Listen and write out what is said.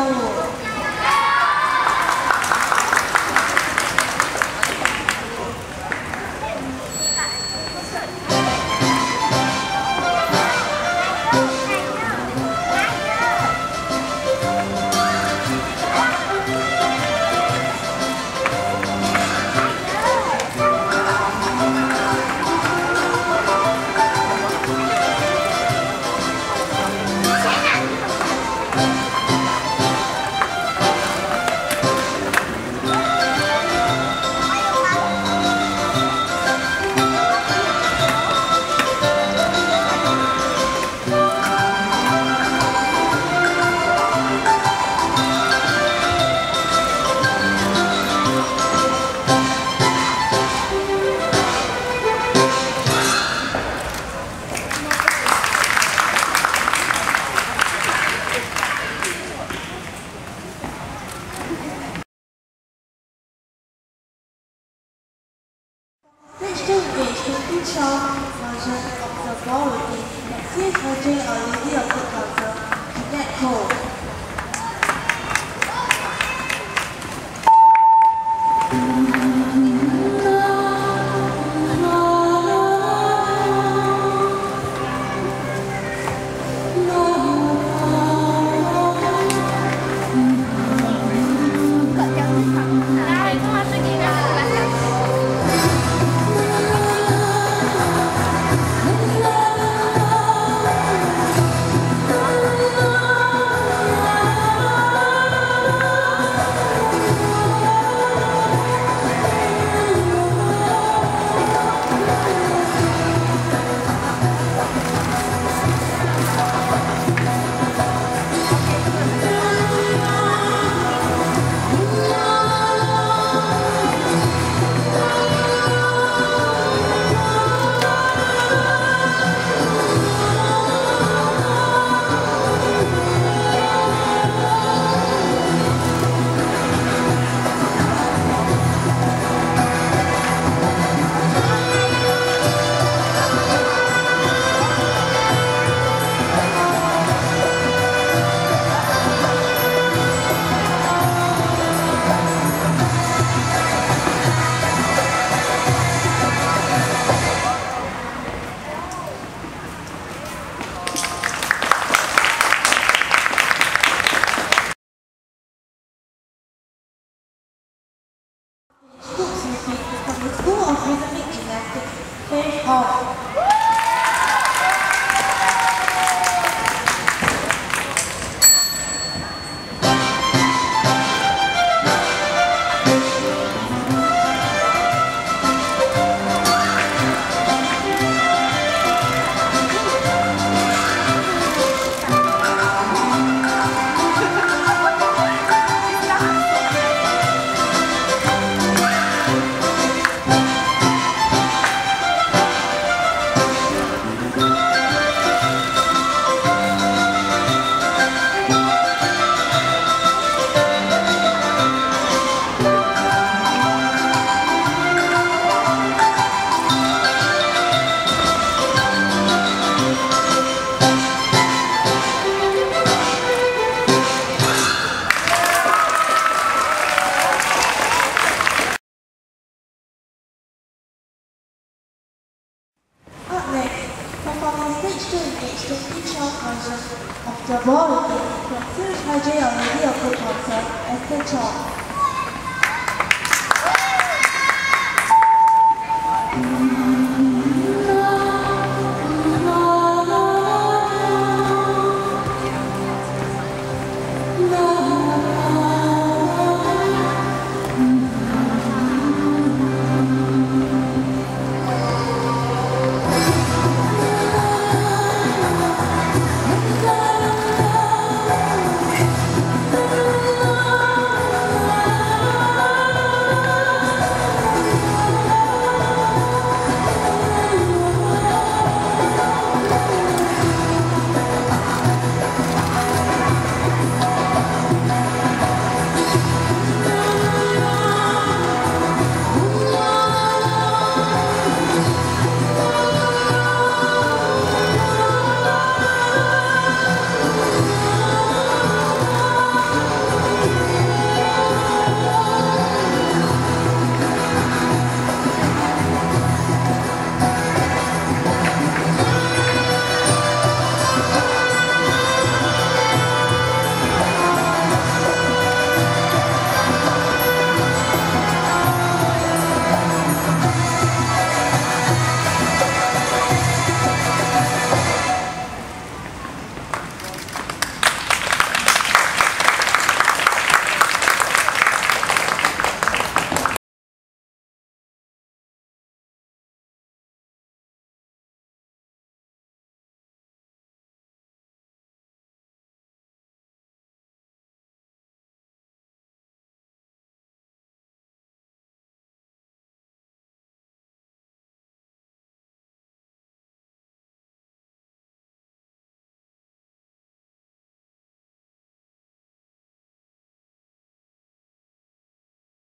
아우. 后。清楚。